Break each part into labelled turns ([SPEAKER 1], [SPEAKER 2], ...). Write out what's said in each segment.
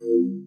[SPEAKER 1] Codemasters.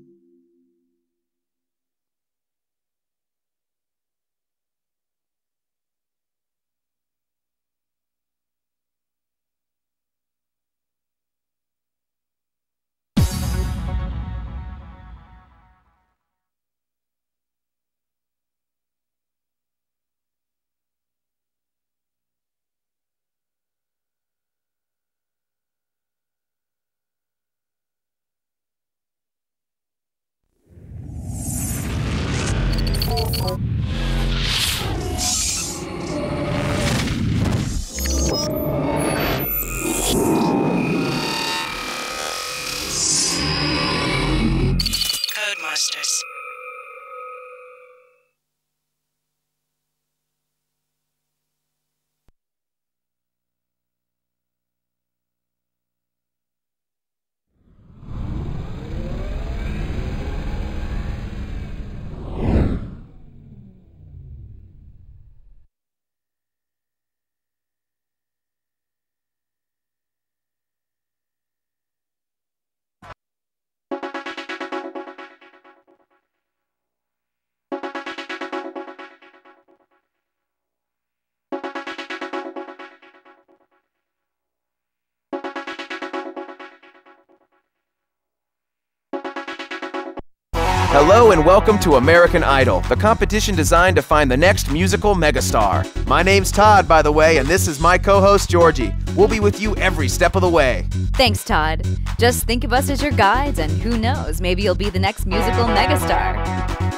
[SPEAKER 2] Hello and welcome to American Idol, the competition designed to find the next musical megastar. My name's Todd, by the way, and this is my co host, Georgie. We'll be with you every step of the way.
[SPEAKER 3] Thanks, Todd. Just think of us as your guides, and who knows, maybe you'll be the next musical megastar.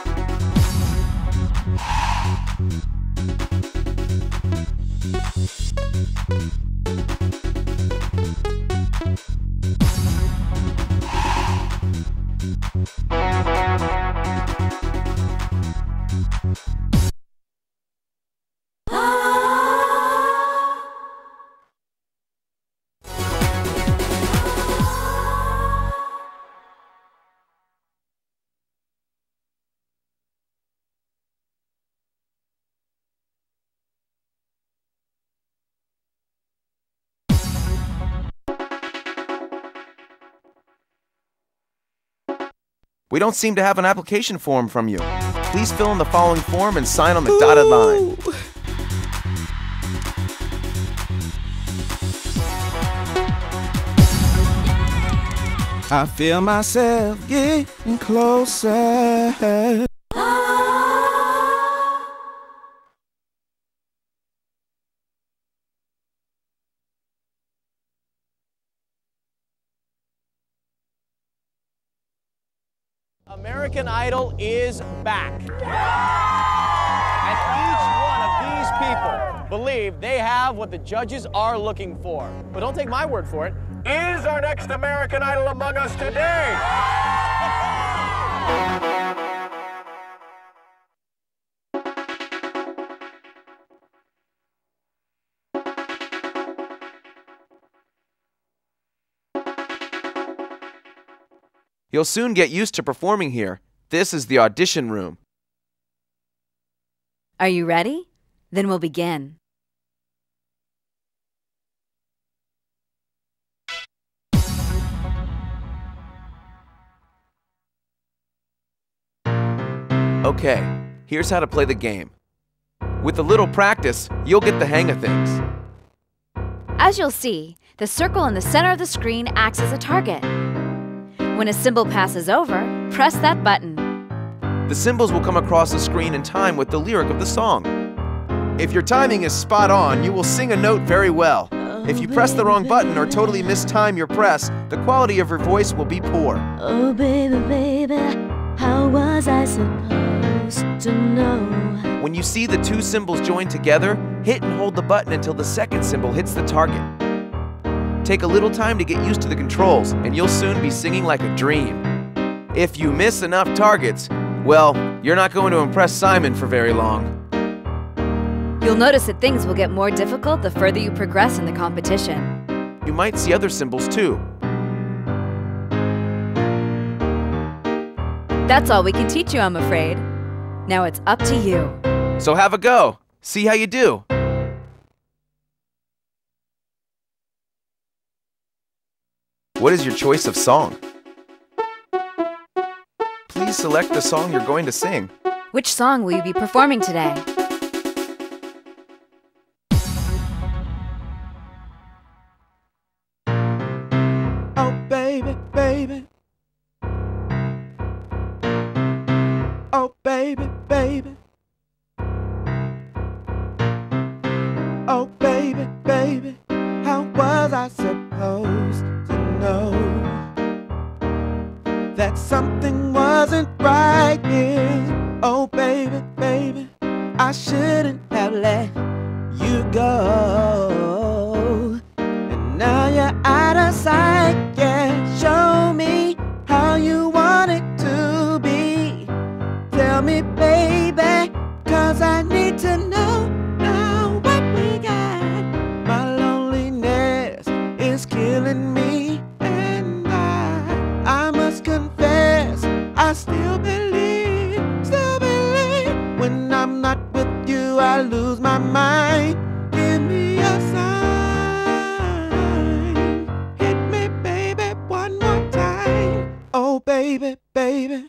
[SPEAKER 2] We don't seem to have an application form from you. Please fill in the following form and sign on the dotted line.
[SPEAKER 4] I feel myself getting closer.
[SPEAKER 5] American Idol is back. And each one of these people believe they have what the judges are looking for. But don't take my word for it. Is our next American Idol among us today?
[SPEAKER 2] You'll soon get used to performing here. This is the audition room.
[SPEAKER 3] Are you ready? Then we'll begin.
[SPEAKER 2] Okay, here's how to play the game. With a little practice, you'll get the hang of things.
[SPEAKER 3] As you'll see, the circle in the center of the screen acts as a target. When a symbol passes over, press that button.
[SPEAKER 2] The symbols will come across the screen in time with the lyric of the song. If your timing is spot on, you will sing a note very well. If you press the wrong button or totally mistime your press, the quality of your voice will be poor.
[SPEAKER 6] Oh, baby, baby, how was I supposed to know?
[SPEAKER 2] When you see the two symbols join together, hit and hold the button until the second symbol hits the target. Take a little time to get used to the controls, and you'll soon be singing like a dream. If you miss enough targets, well, you're not going to impress Simon for very long.
[SPEAKER 3] You'll notice that things will get more difficult the further you progress in the competition.
[SPEAKER 2] You might see other symbols too.
[SPEAKER 3] That's all we can teach you, I'm afraid. Now it's up to you.
[SPEAKER 2] So have a go. See how you do. What is your choice of song? please select the song you're going to sing.
[SPEAKER 3] Which song will you be performing today?
[SPEAKER 4] Oh, baby, baby. Oh, baby, baby. Baby. I shouldn't have let you go. And now you're out of sight, yeah. Show me how you want it to be. Tell me, baby, cause I need to know I lose my mind. Give me a sign. Hit me, baby, one more time. Oh, baby, baby.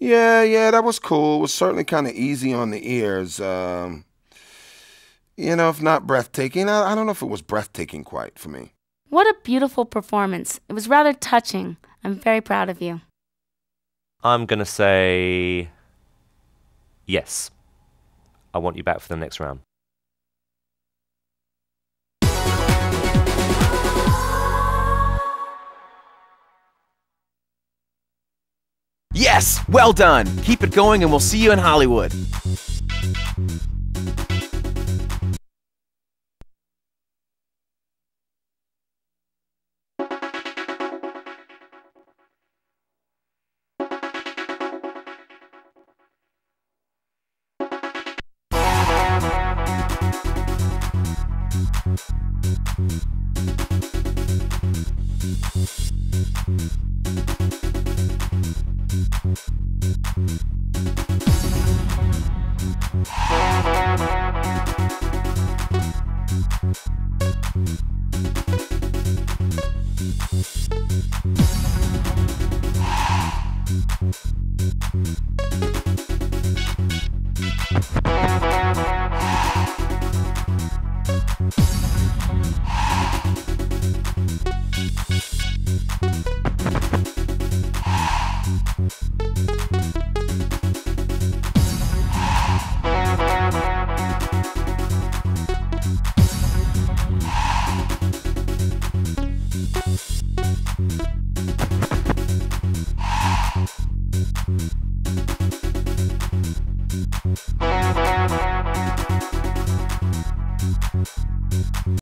[SPEAKER 7] Yeah, yeah, that was cool. It was certainly kind of easy on the ears. Um, you know, if not breathtaking, I, I don't know if it was breathtaking quite for me.
[SPEAKER 8] What a beautiful performance. It was rather touching. I'm very proud of you.
[SPEAKER 9] I'm going to say yes. I want you back for the next round.
[SPEAKER 2] Yes! Well done! Keep it going and we'll see you in Hollywood.